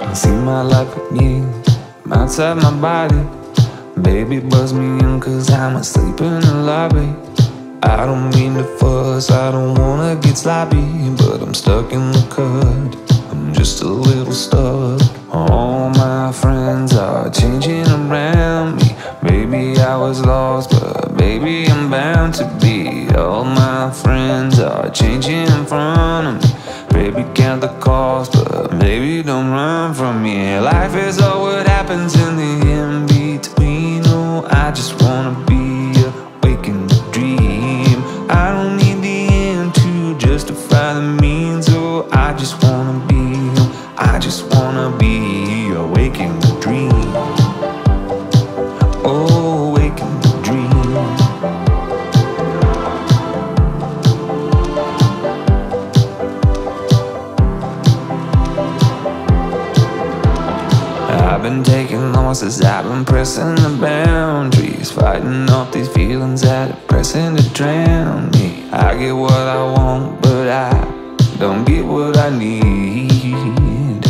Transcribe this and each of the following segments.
I see my life again I'm outside my body. Baby, buzz me in cause I'm asleep in the lobby. I don't mean to fuss, I don't wanna get sloppy But I'm stuck in the cut, I'm just a little stuck. All my friends are changing around me. Maybe I was lost, friends are changing in front of me. Baby count the cost, but maybe don't run from me. Life is all what happens in the in-between. Oh, I just wanna be awake in the dream. I don't need the end to justify the means. Oh, I just wanna be, I just I've been taking losses, I've been pressing the boundaries. Fighting off these feelings that are pressing to drown me. I get what I want, but I don't get what I need.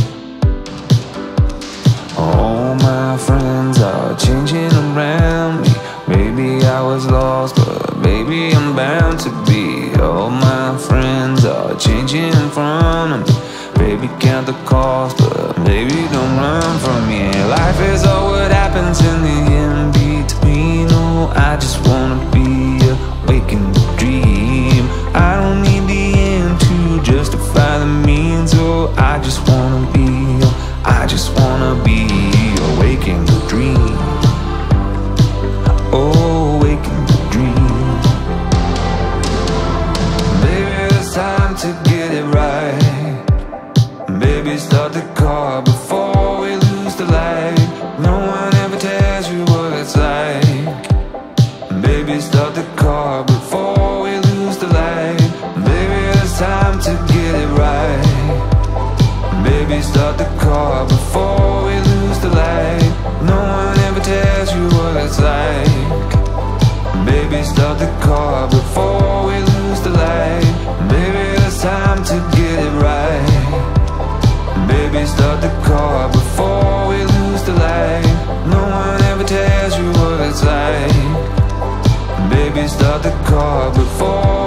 All my friends are changing around me. Maybe I was lost, but baby I'm bound to be. All my friends are changing in front of me Baby count the cost, but maybe don't run from me. Life is all what happens in the in-between. Oh, I just wanna be awake in the dream. I don't need the end to justify the means. Oh, I just wanna be, oh, I just wanna be awake in the dream. Oh, awake in the dream. Baby, it's time to get it right Baby, start the car before we lose the light. No one ever tells you what it's like. Baby, start the car before we lose the light. Baby, it's time to get it right. Baby, start the car before we lose the light. No one ever tells you what it's like. Baby, start the car it's Baby, start the car before